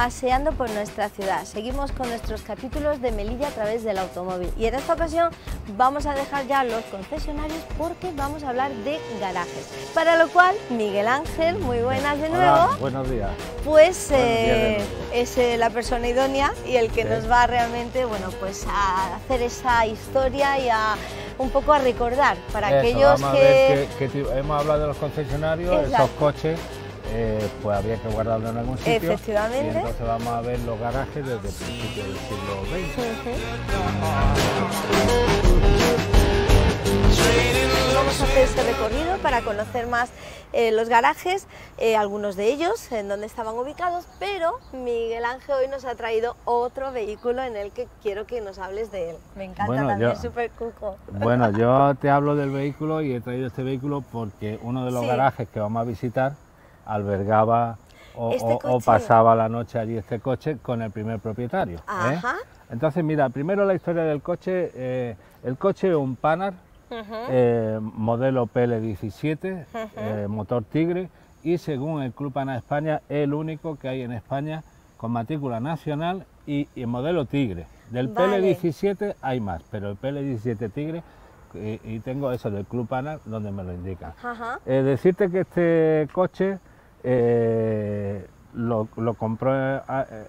paseando por nuestra ciudad, seguimos con nuestros capítulos de Melilla a través del automóvil y en esta ocasión vamos a dejar ya los concesionarios porque vamos a hablar de garajes. Para lo cual, Miguel Ángel, muy buenas de nuevo. buenos días. Pues eh, es eh, la persona idónea y el que nos va realmente, bueno, pues a hacer esa historia y a un poco a recordar para aquellos que... hemos hablado de los concesionarios, esos coches eh, pues habría que guardarlo en algún sitio. Efectivamente. Y entonces vamos a ver los garajes desde el principio del siglo XX. Vamos a hacer ese recorrido para conocer más eh, los garajes, eh, algunos de ellos, en donde estaban ubicados, pero Miguel Ángel hoy nos ha traído otro vehículo en el que quiero que nos hables de él. Me encanta también, súper cuco. Bueno, yo te hablo del vehículo y he traído este vehículo porque uno de los garajes que vamos a visitar albergaba o, ¿Este pasaba la noche allí este coche con el primer propietario. ¿eh? Entonces, mira, primero la historia del coche. Eh, el coche es un Panhard, eh, modelo PL17, motor Tigre, y según el Club Pana España, es el único que hay en España con matrícula nacional y, modelo Tigre. Del PL17 hay más, pero el PL17 Tigre y, tengo eso del Club Pana donde me lo indican. decirte que este coche eh, lo, compró, eh,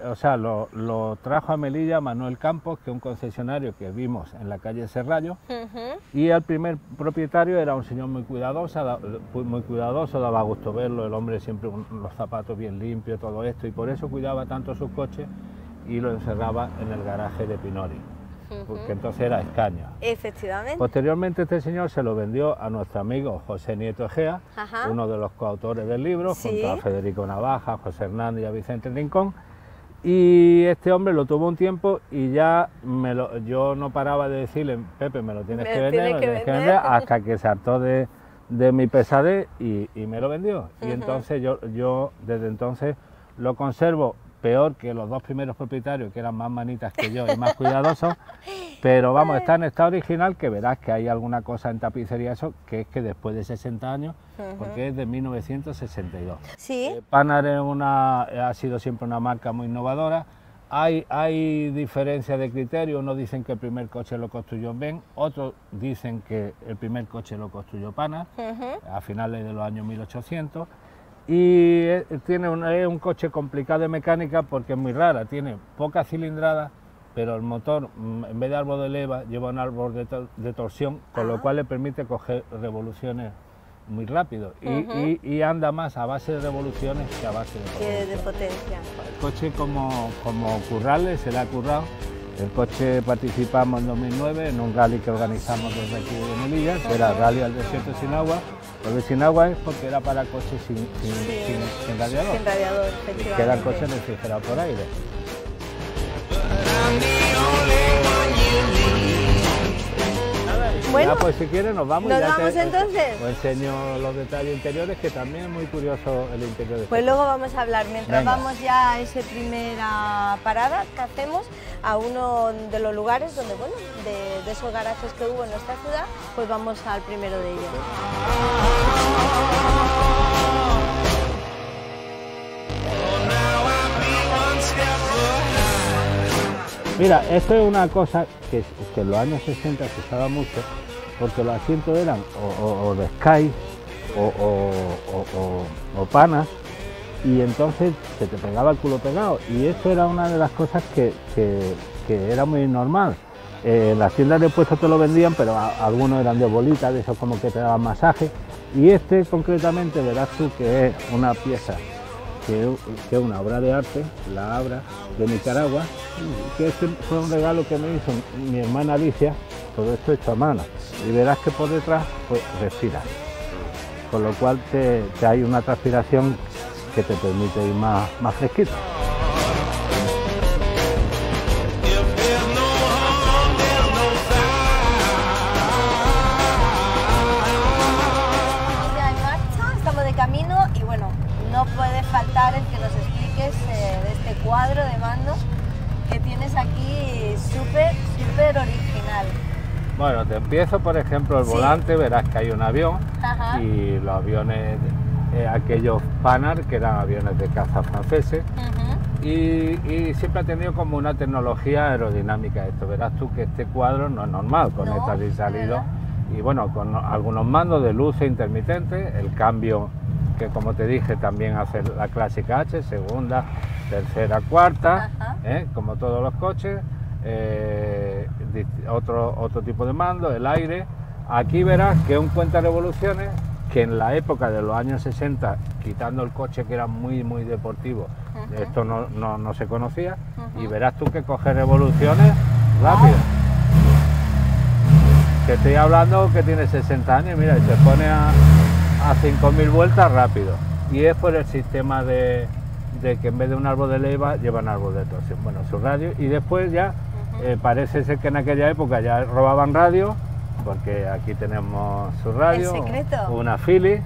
o sea, lo, trajo a Melilla Manuel Campos, que es un concesionario que vimos en la calle Serrallo, y el primer propietario era un señor muy cuidadoso, muy cuidadoso, daba gusto verlo, el hombre siempre con los zapatos bien limpios, todo esto, y por eso cuidaba tanto sus coches y lo encerraba en el garaje de Pinori porque entonces era escaño. Efectivamente. Posteriormente este señor se lo vendió a nuestro amigo José Nieto Egea, uno de los coautores del libro, junto a Federico Navaja, José Hernández y a Vicente Rincón. Y este hombre lo tuvo un tiempo y ya me lo, yo no paraba de decirle, Pepe, me lo tienes que vender, tienes que vender, hasta que se hartó de, de mi pesadez y, me lo vendió. Y entonces yo, yo desde entonces lo conservo peor que los dos primeros propietarios, que eran más manitas que yo y más cuidadosos, pero vamos, está en estado original, que verás que hay alguna cosa en tapicería, eso, que es que después de 60 años, porque es de 1962. Sí. Eh, Panar una, ha sido siempre una marca muy innovadora, hay, hay diferencias de criterio, unos dicen que el primer coche lo construyó Ben, otros dicen que el primer coche lo construyó Panar, a finales de los años 1800, y eh, tiene un, es un coche complicado de mecánica porque es muy rara, tiene poca cilindrada, pero el motor mm, en vez de árbol de leva lleva un árbol de, torsión, con lo cual le permite coger revoluciones muy rápido. Y, anda más a base de revoluciones que a base de potencia. El coche como, como currarle, se le ha currado. El coche participamos en 2009 en un rally que organizamos desde aquí de Melilla, que era Rally al Desierto sin Agua, de sin agua es porque era para coches sin, sin, radiador. Sin radiador, Que eran coches refrigerados por aire. Bueno, pues si quieres nos vamos. ¿Nos vamos entonces? Os enseño los detalles interiores, que también es muy curioso el interior. De pues este luego vamos a hablar. Mientras vamos ya a esa primera parada que hacemos a uno de los lugares donde, bueno, de, de esos garajes que hubo en nuestra ciudad, pues vamos al primero de ellos. Mira, esto es una cosa que, en los años 60 se usaba mucho porque los asientos eran o, de Sky o, panas y entonces se te pegaba el culo pegado y esto era una de las cosas que, era muy normal. Eh, las tiendas de puestos te lo vendían, pero algunos eran de bolitas, de esos como que te daban masaje. Y este concretamente verás tú que es una pieza que, es una obra de arte, la obra de Nicaragua, que este fue un regalo que me hizo mi hermana Alicia, todo esto hecho a mano. Y verás que por detrás pues respira, con lo cual te, hay una transpiración que te permite ir más, más fresquito. Súper, original. Bueno, te empiezo, por ejemplo, el volante, verás que hay un avión y los aviones, eh, aquellos Panar, que eran aviones de caza franceses, y, siempre ha tenido como una tecnología aerodinámica esto. Verás tú que este cuadro no es normal con esta y salido. y bueno, con algunos mandos de luces intermitentes, el cambio que como te dije también hace la clásica H, segunda, tercera, cuarta, ¿eh? como todos los coches, eh, otro, otro tipo de mando, el aire. Aquí verás que un cuenta revoluciones que en la época de los años 60, quitando el coche que era muy, muy deportivo, esto no, se conocía, y verás tú que coge revoluciones rápido. Que estoy hablando que tiene 60 años, mira, y se pone a, a 5.000 vueltas rápido. Y es por el sistema de, que en vez de un árbol de leva llevan árbol de torsión. Bueno, su radio. Y después ya eh, parece ser que en aquella época ya robaban radio porque aquí tenemos su radio, una Philips,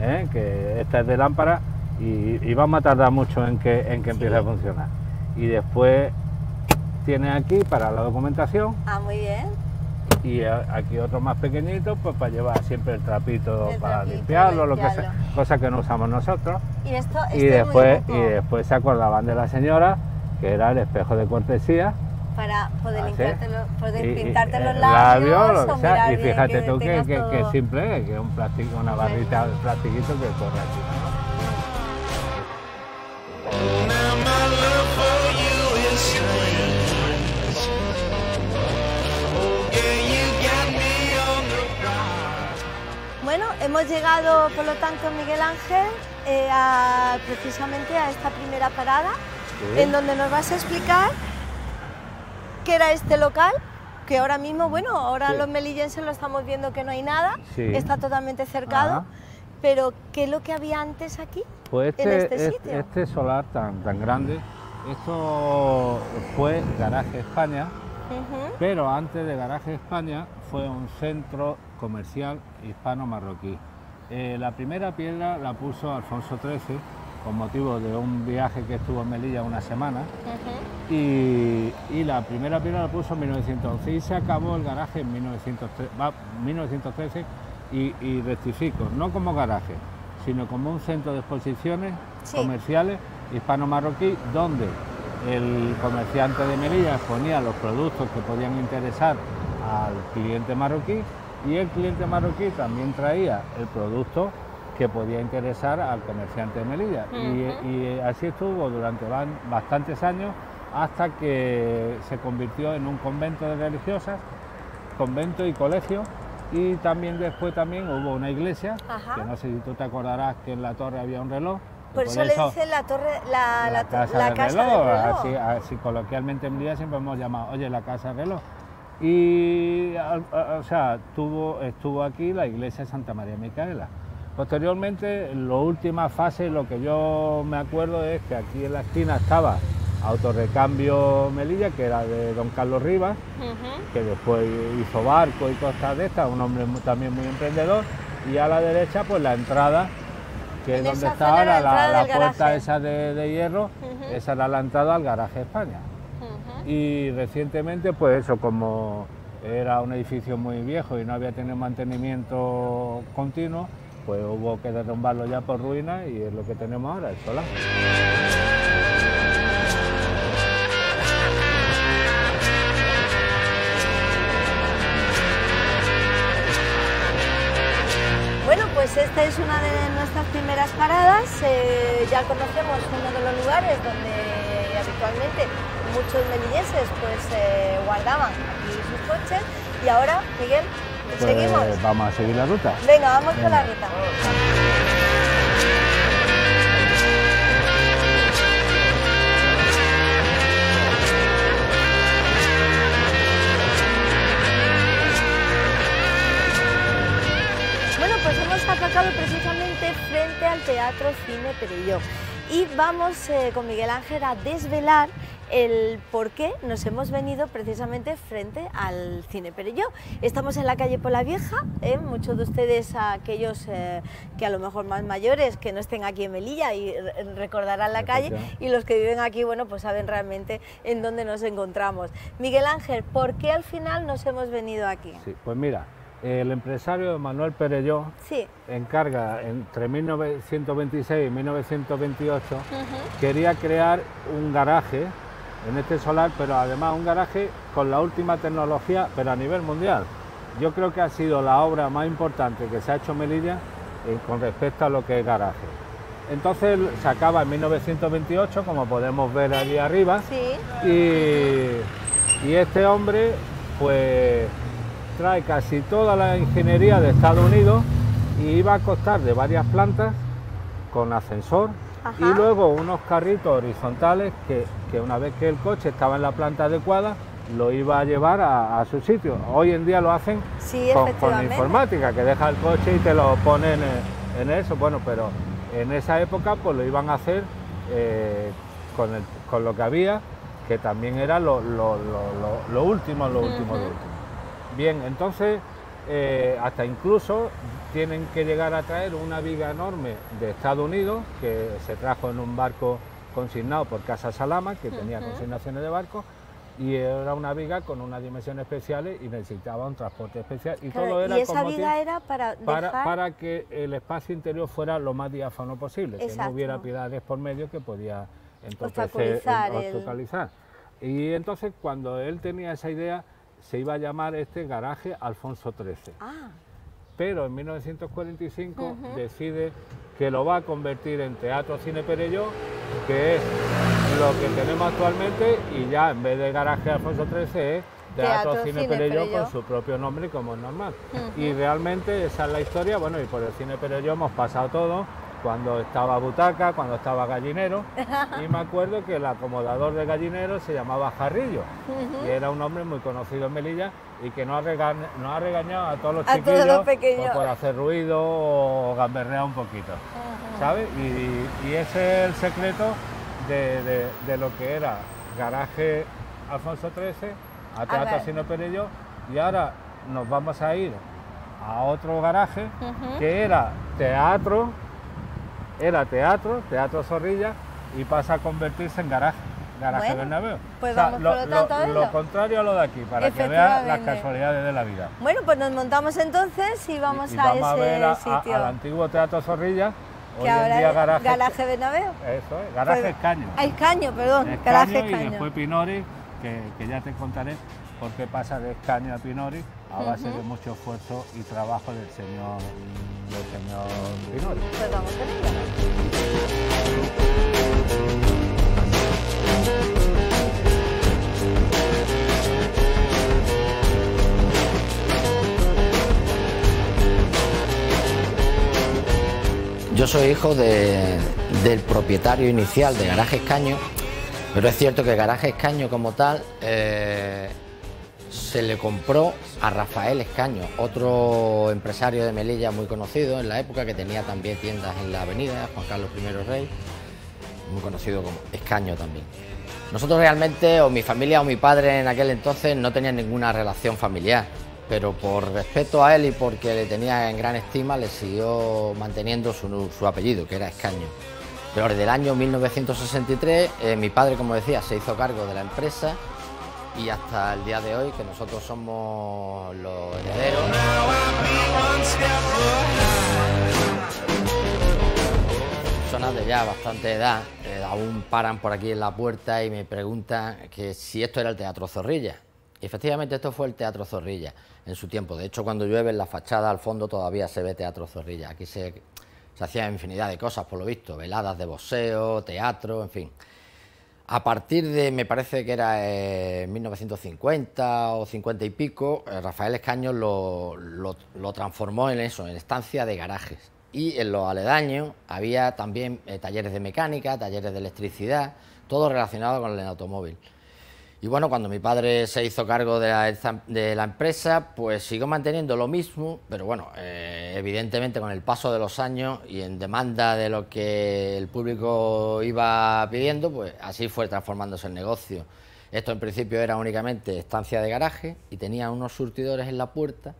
¿eh? que esta es de lámpara y, vamos a tardar mucho en que, en que empiece a funcionar. Y después tiene aquí para la documentación. Ah, muy bien. Y aquí otro más pequeñito, pues para llevar siempre el trapito para limpiarlo, lo que sea, cosa que no usamos nosotros. Y, esto, y después, y después se acordaban de la señora, que era el espejo de cortesía, para poder, ah, poder pintarte los labios, o y fíjate tú que, que, simple es, que es un plástico, una barrita de plastiquito que corre aquí. Bueno, hemos llegado por lo tanto Miguel Ángel eh, precisamente a esta primera parada en donde nos vas a explicar que era este local, que ahora mismo, bueno, ahora los melillenses lo estamos viendo que no hay nada, está totalmente cercado, pero ¿qué es lo que había antes aquí, pues en este, este sitio? Este solar tan, tan grande, esto fue Garaje España, pero antes de Garaje España fue un centro comercial hispano-marroquí. Eh, la primera piedra la puso Alfonso XIII con motivo de un viaje que estuvo en Melilla una semana y, la primera piedra la puso en 1911 y se acabó el garaje en 1913, y, rectifico, no como garaje, sino como un centro de exposiciones comerciales hispano-marroquí donde el comerciante de Melilla exponía los productos que podían interesar al cliente marroquí y el cliente marroquí también traía el producto que podía interesar al comerciante de Melilla. y, así estuvo durante bastantes años hasta que se convirtió en un convento de religiosas, convento y colegio, y también después también hubo una iglesia, que no sé si tú te acordarás que en la torre había un reloj. Por, eso, le dicen la torre, la, casa, del, reloj. Así, coloquialmente en Melilla siempre hemos llamado, oye, la casa del reloj. Y, o sea, tuvo, estuvo aquí la iglesia de Santa María Micaela. Posteriormente, en la última fase, lo que yo me acuerdo es que aquí en la esquina estaba Autorecambio Melilla, que era de don Carlos Rivas, que después hizo barco y cosas de estas, un hombre también muy emprendedor, y a la derecha pues la entrada, que es donde está ahora la, puerta esa de, hierro, esa era la entrada al garaje España. Y recientemente pues eso, como era un edificio muy viejo y no había tenido mantenimiento continuo, pues hubo que derrumbarlo ya por ruinas y es lo que tenemos ahora, el solar. Bueno, pues esta es una de nuestras primeras paradas. Eh, ya conocemos uno de los lugares donde habitualmente muchos melilleses pues eh, guardaban aquí sus coches. Y ahora, Miguel, pues vamos a seguir la ruta. Venga, vamos con la ruta. Bueno, pues hemos atacado precisamente frente al Teatro Cine Perelló y vamos eh, con Miguel Ángel a desvelar el por qué nos hemos venido precisamente frente al Cine Perelló. Estamos en la calle Pola Vieja, ¿eh? muchos de ustedes, aquellos eh, que a lo mejor más mayores, que no estén aquí en Melilla y recordarán la calle, y los que viven aquí, bueno, pues saben realmente en dónde nos encontramos. Miguel Ángel, ¿por qué al final nos hemos venido aquí? Sí, pues mira, el empresario Manuel Perelló encarga entre 1926 y 1928, quería crear un garaje en este solar, pero además un garaje con la última tecnología, pero a nivel mundial. Yo creo que ha sido la obra más importante que se ha hecho en Melilla eh, con respecto a lo que es garaje. Entonces se acaba en 1928, como podemos ver allí arriba, y, y este hombre pues trae casi toda la ingeniería de Estados Unidos y iba a costar de varias plantas con ascensor y luego unos carritos horizontales que, una vez que el coche estaba en la planta adecuada lo iba a llevar a, su sitio. Hoy en día lo hacen con, informática, que deja el coche y te lo ponen en, eso. Bueno, pero en esa época pues lo iban a hacer eh, con, lo que había, que también era lo, último, lo último, lo último. Bien, entonces eh, hasta incluso tienen que llegar a traer una viga enorme de Estados Unidos que se trajo en un barco consignado por Casa Salama, que tenía consignaciones de barco, y era una viga con unas dimensiones especiales y necesitaba un transporte especial. Y todo era esa viga era para, para, que el espacio interior fuera lo más diáfano posible, que no hubiera piedades por medio que podía entonces obstaculizar. Y entonces cuando él tenía esa idea, se iba a llamar este garaje Alfonso XIII. Ah. Pero en 1945 decide que lo va a convertir en Teatro Cine Perelló, que es lo que tenemos actualmente, y ya en vez de garaje Alfonso XIII es Teatro, Cine, Perelló, con su propio nombre, como es normal. Y realmente esa es la historia, bueno, y por el Cine Perelló hemos pasado todo cuando estaba Butaca, cuando estaba Gallinero, y me acuerdo que el acomodador de Gallinero se llamaba Jarrillo, y era un hombre muy conocido en Melilla y que no ha, regañado a todos los chiquillos por hacer ruido o gamberrear un poquito, ¿sabes? Y, ese es el secreto de, lo que era garaje Alfonso XIII, a Teatro Sino Perello, y ahora nos vamos a ir a otro garaje que era teatro era teatro, teatro Zorrilla, y pasa a convertirse en garaje. Garaje Bernabéu. Pues vamos lo, por lo, tanto lo, contrario a lo de aquí, para que vean las casualidades de la vida. Bueno, pues nos montamos entonces y vamos, a ese ver sitio. al antiguo Teatro Zorrilla, hoy en día garaje, garaje Bernabéu. Eso es, garaje pues, Escaño. Ah, Escaño, perdón, garaje Escaño. Y después Pinori, que, que ya te contaré por qué pasa de Escaño a Pinori a base de mucho esfuerzo y trabajo del señor, del señor. Pues vamos a Yo soy hijo de, del propietario inicial de Garaje Escaño, pero es cierto que Garaje Escaño como tal eh, se le compró a Rafael Escaño, otro empresario de Melilla muy conocido en la época, que tenía también tiendas en la avenida, Juan Carlos I Rey, muy conocido como Escaño también. Nosotros realmente, o mi familia o mi padre en aquel entonces, no tenían ninguna relación familiar, pero por respeto a él y porque le tenía en gran estima, le siguió manteniendo su, apellido, que era Escaño. Pero desde el año 1963, eh, mi padre, como decía, se hizo cargo de la empresa y hasta el día de hoy que nosotros somos los herederos. Personas de ya bastante edad eh, aún paran por aquí en la puerta y me preguntan que si esto era el Teatro Zorrilla. Efectivamente esto fue el Teatro Zorrilla en su tiempo. De hecho, cuando llueve en la fachada al fondo todavía se ve Teatro Zorrilla. Aquí se, se hacían infinidad de cosas, por lo visto, veladas de boxeo, teatro, en fin. A partir de, me parece que era en eh, 1950 o 50 y pico, eh, Rafael Escaño lo, transformó en eso, en estancia de garajes. Y en los aledaños había también eh, talleres de mecánica, talleres de electricidad, todo relacionado con el automóvil. Y bueno, cuando mi padre se hizo cargo de la, empresa, pues siguió manteniendo lo mismo, pero bueno, eh, evidentemente con el paso de los años y en demanda de lo que el público iba pidiendo, pues así fue transformándose el negocio. Esto en principio era únicamente estancia de garaje y tenía unos surtidores en la puerta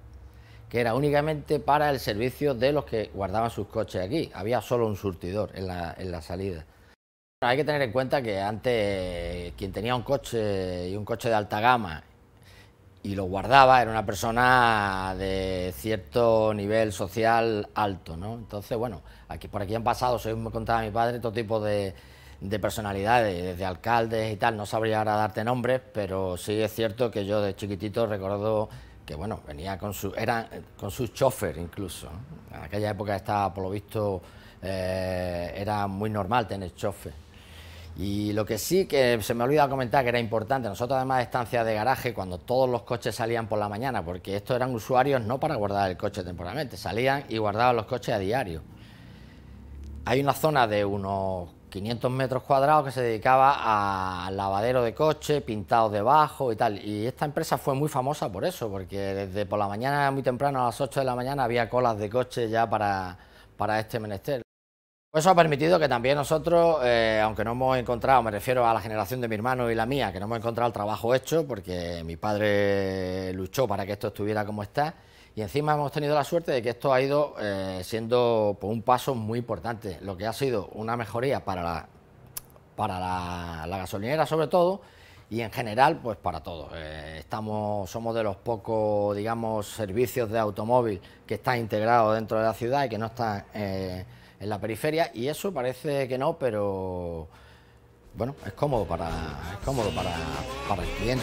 que era únicamente para el servicio de los que guardaban sus coches aquí. Había solo un surtidor en la salida. Hay que tener en cuenta que antes quien tenía un coche y un coche de alta gama y lo guardaba, era una persona de cierto nivel social alto, ¿no? Entonces, bueno, aquí por aquí han pasado, según me contaba mi padre, todo tipo de, personalidades, desde alcaldes y tal, no sabría ahora darte nombres, pero sí es cierto que yo de chiquitito recuerdo que, bueno, venía con su, era, con su chofer incluso, en aquella época estaba, por lo visto, eh, era muy normal tener chofer. Y lo que sí que se me ha olvidado comentar que era importante, nosotros además de estancia de garaje, cuando todos los coches salían por la mañana, porque estos eran usuarios no para guardar el coche temporalmente, salían y guardaban los coches a diario. Hay una zona de unos 500 metros cuadrados que se dedicaba al lavadero de coches, pintados debajo y tal. Y esta empresa fue muy famosa por eso, porque desde por la mañana, muy temprano, a las 8 de la mañana, había colas de coches ya para, para este menester. Eso ha permitido que también nosotros, eh, aunque no hemos encontrado, me refiero a la generación de mi hermano y la mía, que no hemos encontrado el trabajo hecho, porque mi padre luchó para que esto estuviera como está, y encima hemos tenido la suerte de que esto ha ido eh, siendo pues, un paso muy importante, lo que ha sido una mejoría para la, para la, gasolinera sobre todo, y en general pues para todos. Eh, estamos, somos de los pocos, digamos, servicios de automóvil que están integrados dentro de la ciudad y que no están en la periferia y eso parece que no, pero bueno, es cómodo para, es cómodo para, para el cliente.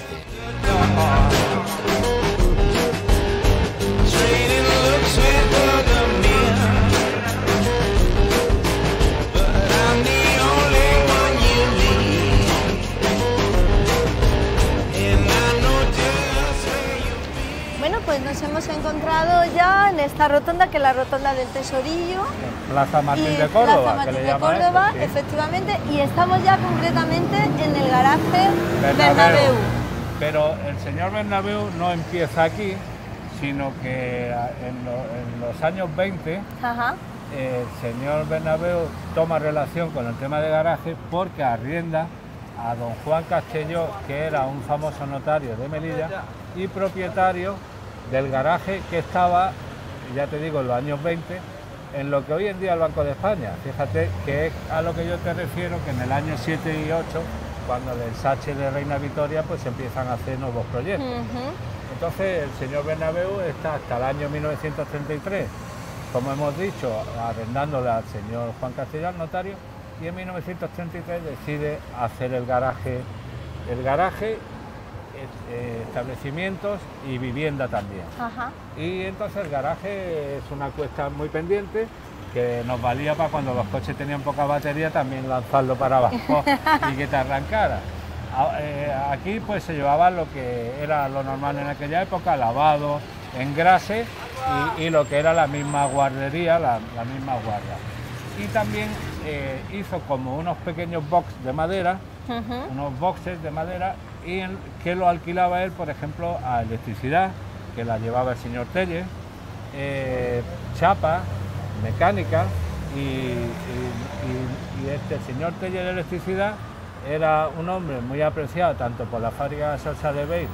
Nos hemos encontrado ya en esta rotonda, que es la rotonda del Tesorillo. Plaza Martín de Córdoba. Plaza Martín de Córdoba, efectivamente, y estamos ya concretamente en el garaje Bernabéu. Pero el señor Bernabéu no empieza aquí, sino que en, los años 20 el señor Bernabéu toma relación con el tema de garaje porque arrienda a don Juan Castelló, que era un famoso notario de Melilla y propietario del garaje que estaba, ya te digo, en los años 20, en lo que hoy en día es el Banco de España. Fíjate que es a lo que yo te refiero, que en el año 7 y 8, cuando del Sache de Reina Victoria, pues se empiezan a hacer nuevos proyectos. Entonces el señor Bernabéu está hasta el año 1933, como hemos dicho, arrendándole al señor Juan Castellán, notario, y en 1933 decide hacer el garaje, el garaje establecimientos y vivienda también. Y entonces el garaje es una cuesta muy pendiente que nos valía para cuando los coches tenían poca batería también lanzarlo para abajo y que te arrancara. Eh, aquí pues se llevaba lo que era lo normal en aquella época, lavado, engrase y, y lo que era la misma guardería, la, misma guarda. Y también eh, hizo como unos pequeños box de madera, unos boxes de madera y que lo alquilaba él, por ejemplo, a electricidad, que la llevaba el señor Telle, eh, chapa, mecánica, y, este señor Telle de electricidad era un hombre muy apreciado tanto por la fábrica gaseosa de Beir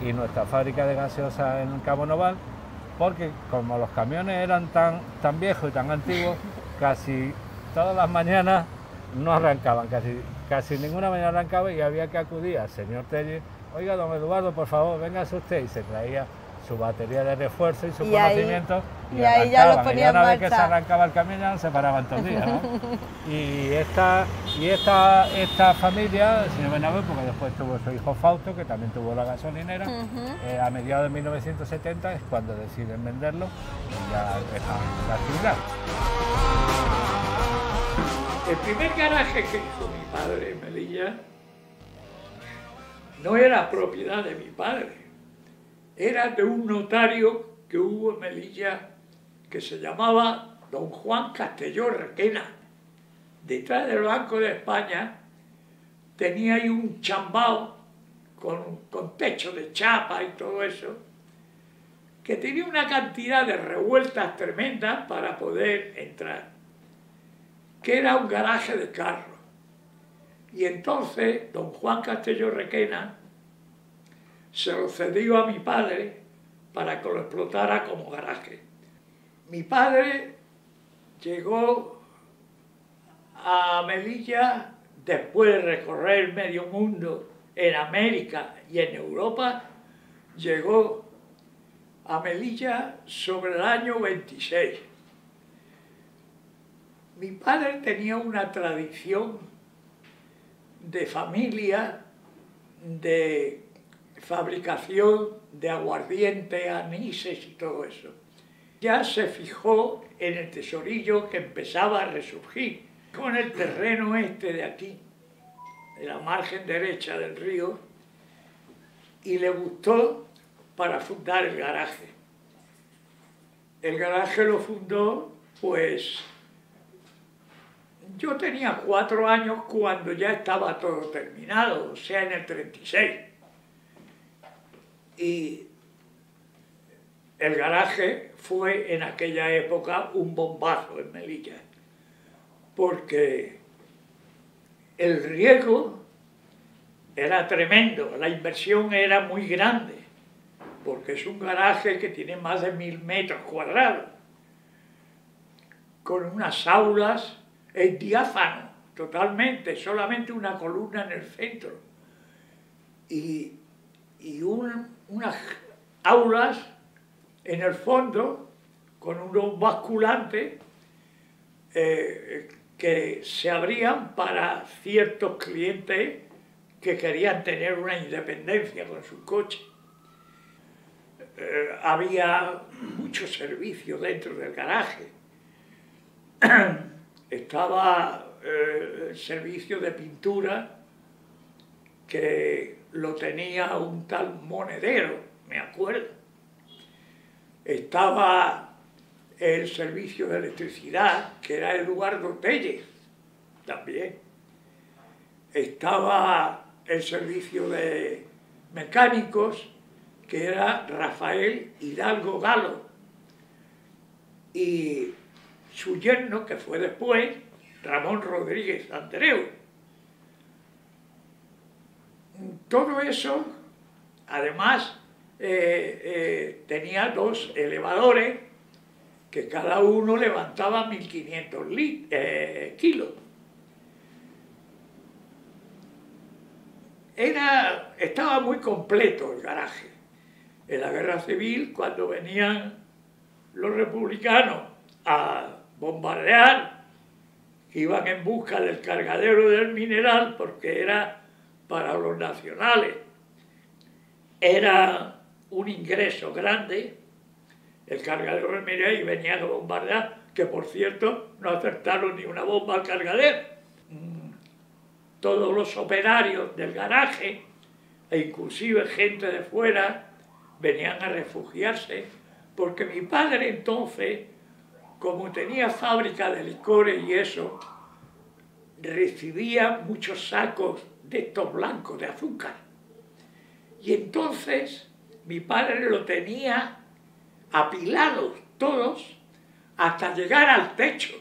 y nuestra fábrica de gaseosa en Cabo Noval, porque como los camiones eran tan, tan viejos y tan antiguos, casi todas las mañanas no arrancaban, casi casi ninguna mañana arrancaba y había que acudir al señor Telle, oiga, don Eduardo, por favor, véngase usted, y se traía su batería de refuerzo y su conocimiento. y, ahí ya lo ponía y una vez que se arrancaba el camión ya no se paraban todos días, ¿no? y esta, y esta, esta familia, el señor Benabé, porque después tuvo su hijo Fausto, que también tuvo la gasolinera, eh, a mediados de 1970 es cuando deciden venderlo y ya dejan la actividad. El primer garaje que hizo padre Melilla no era propiedad de mi padre, era de un notario que hubo en Melilla que se llamaba don Juan Castelló Requena. Detrás del Banco de España tenía ahí un chambao con, con techo de chapa y todo eso, que tenía una cantidad de revueltas tremendas para poder entrar que era un garaje de carro. Y entonces don Juan Castelló Requena se lo cedió a mi padre para que lo explotara como garaje. Mi padre llegó a Melilla después de recorrer medio mundo en América y en Europa llegó a Melilla sobre el año 26. Mi padre tenía una tradición de familia, de fabricación de aguardiente, anises y todo eso. Ya se fijó en el tesorillo que empezaba a resurgir con el terreno este de aquí, de la margen derecha del río, y le gustó para fundar el garaje. El garaje lo fundó, pues, yo tenía cuatro años cuando ya estaba todo terminado, o sea, en el 36. Y el garaje fue en aquella época un bombazo en Melilla, porque el riesgo era tremendo, la inversión era muy grande, porque es un garaje que tiene más de mil metros cuadrados, con unas aulas, es diáfano totalmente, solamente una columna en el centro, y, y unas aulas en el fondo con unos basculantes eh, que se abrían para ciertos clientes que querían tener una independencia con su coche. Eh, había muchos servicios dentro del garaje. Estaba eh, el servicio de pintura que lo tenía un tal monedero, me acuerdo. Estaba el servicio de electricidad, que era Eduardo Telles, también. Estaba el servicio de mecánicos, que era Rafael Hidalgo Galo, y su yerno, que fue después, Ramón Rodríguez Andreu. Todo eso, además, eh, eh, tenía dos elevadores que cada uno levantaba 1.500 eh, kilos. Era, estaba muy completo el garaje. En la guerra civil, cuando venían los republicanos a bombardear, iban en busca del cargadero del mineral porque era para los nacionales. Era un ingreso grande el cargadero del mineral y venían a bombardear, que por cierto no acertaron ni una bomba al cargadero todos los operarios del garaje e inclusive gente de fuera venían a refugiarse porque mi padre entonces, como tenía fábrica de licores y eso, recibía muchos sacos de estos blancos de azúcar. Y entonces mi padre lo tenía apilados todos hasta llegar al techo.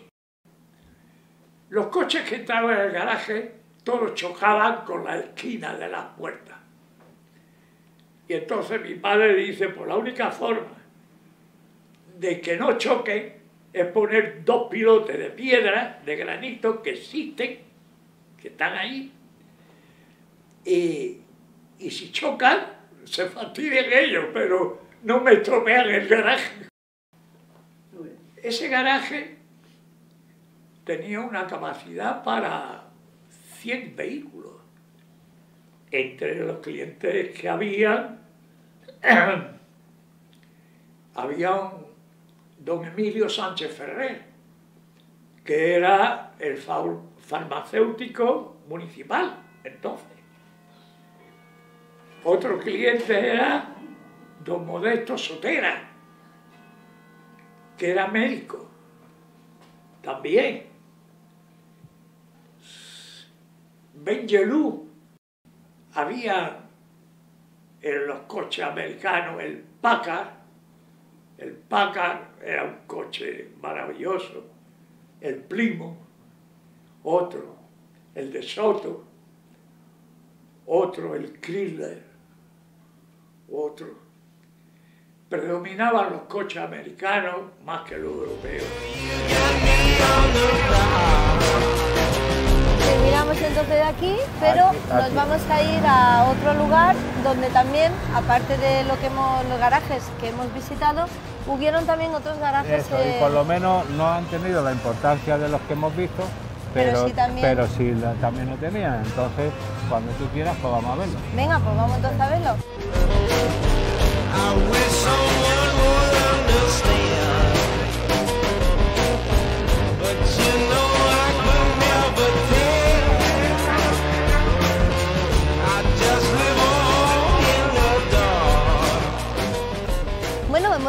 Los coches que entraban en el garaje todos chocaban con la esquina de las puertas. Y entonces mi padre dice, pues la única forma de que no choque es poner dos pilotes de piedra, de granito, que existen, que están ahí, y, y si chocan, se fastidian ellos, pero no me estropean el garaje. Ese garaje tenía una capacidad para 100 vehículos. Entre los clientes que había, había un don Emilio Sánchez Ferrer, que era el farmacéutico municipal entonces. Otro cliente era don Modesto Sotera, que era médico, también. Benjelú había en los coches americanos el Packard, el Packard era un coche maravilloso, el Plimo, otro, el de Soto, otro, el Chrysler, otro. Predominaban los coches americanos más que los europeos. Terminamos entonces de aquí, pero nos vamos a ir a otro lugar donde también, aparte de lo que hemos, los garajes que hemos visitado, hubieron también otros garajes. y por lo menos no han tenido la importancia de los que hemos visto, pero, sí también, pero sí también lo tenían. Entonces, cuando tú quieras, pues vamos a verlo. Venga, pues vamos entonces a verlo.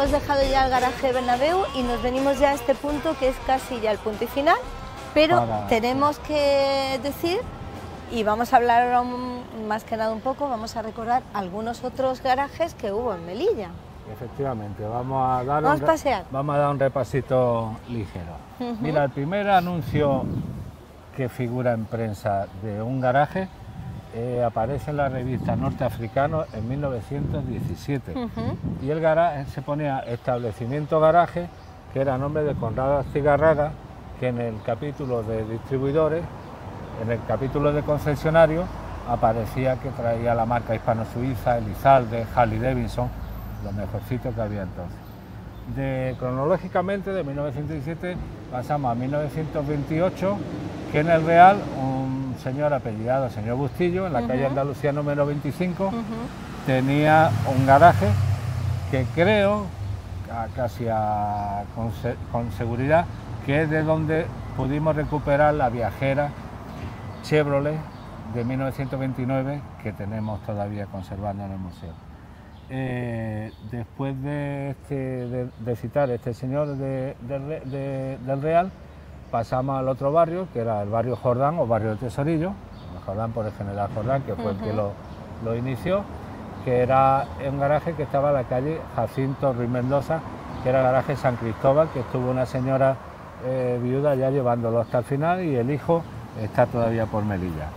Hemos dejado ya el garaje Bernabéu y nos venimos ya a este punto que es casi ya el punto y final, pero tenemos que decir y vamos a hablar más que nada un poco, vamos a recordar algunos otros garajes que hubo en Melilla. Efectivamente, vamos a dar, un, vamos a dar un repasito ligero. Mira, el primer anuncio que figura en prensa de un garaje eh, aparece en la revista Norteafricano en 1917 y el garaje se ponía establecimiento garaje que era nombre de Conrado Cigarraga que en el capítulo de distribuidores en el capítulo de concesionarios aparecía que traía la marca hispano-suiza, Elizalde, Harley Davidson, los mejorcitos que había entonces. De, cronológicamente, de 1917 pasamos a 1928, que en el Real un señor apellidado señor Bustillo, en la calle Andalucía número 25, tenía un garaje que creo, casi con, con seguridad, que es de donde pudimos recuperar la viajera Chevrolet de 1929 que tenemos todavía conservando en el museo. Eh, después de, este, de, citar este señor del Real, pasamos al otro barrio, que era el barrio Jordán o barrio de Tesorillo, Jordán por el general Jordán, que fue el que lo, inició, que era un garaje que estaba en la calle Jacinto Ruiz Mendoza, que era el garaje San Cristóbal, que estuvo una señora eh, viuda ya llevándolo hasta el final y el hijo está todavía por Melilla.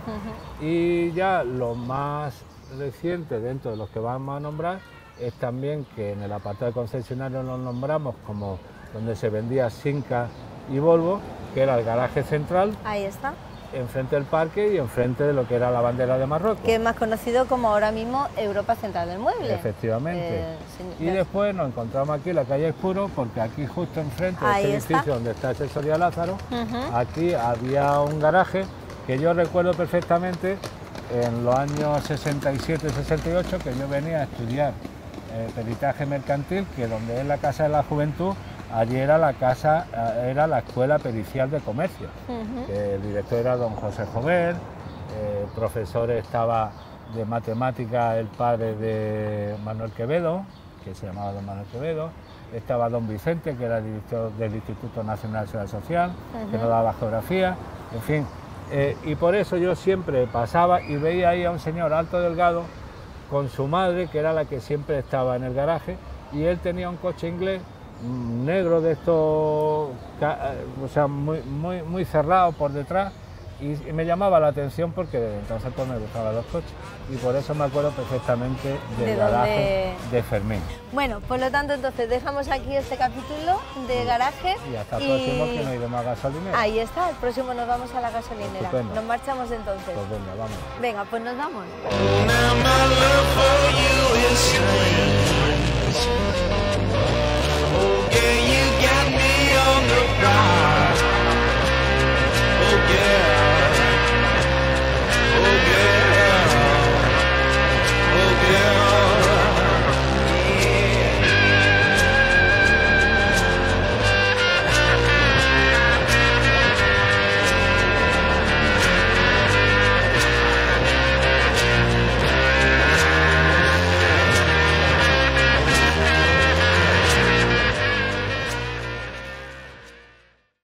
Y ya lo más reciente dentro de los que vamos a nombrar es también que en el apartado de concesionario nos nombramos como donde se vendía Sinca y Volvo, que era el garaje central. Ahí está enfrente del parque y enfrente de lo que era la bandera de Marruecos. Que es más conocido como ahora mismo Europa Central del Mueble. Efectivamente. Eh, y después nos encontramos aquí en la calle Espuro, porque aquí justo enfrente de este edificio donde está Asesoría Lázaro, aquí había un garaje que yo recuerdo perfectamente en los años 67-68 que yo venía a estudiar eh, peritaje mercantil, que donde es la Casa de la Juventud, Allí era la casa, eh, era la Escuela Pericial de Comercio. El director era don José Jover, profesor estaba de matemática el padre de Manuel Quevedo, que se llamaba don Manuel Quevedo, estaba don Vicente, que era director del Instituto Nacional de Seguridad Social, que nos daba geografía, en fin. Eh, y por eso yo siempre pasaba y veía ahí a un señor alto delgado con su madre, que era la que siempre estaba en el garaje, y él tenía un coche inglés negro de estos, eh, o sea, muy, muy, muy cerrado por detrás y, me llamaba la atención porque desde entonces pues me gustaban los coches y por eso me acuerdo perfectamente del ¿De garaje de Fermín. Bueno, por lo tanto entonces dejamos aquí este capítulo de mm. garaje y hasta el próximo que nos iremos a gasolinera. Ahí está, el próximo nos vamos a la gasolinera. Nos marchamos entonces. Pues venga, vamos. Venga, pues nos vamos. Oh, yeah. Oh, oh,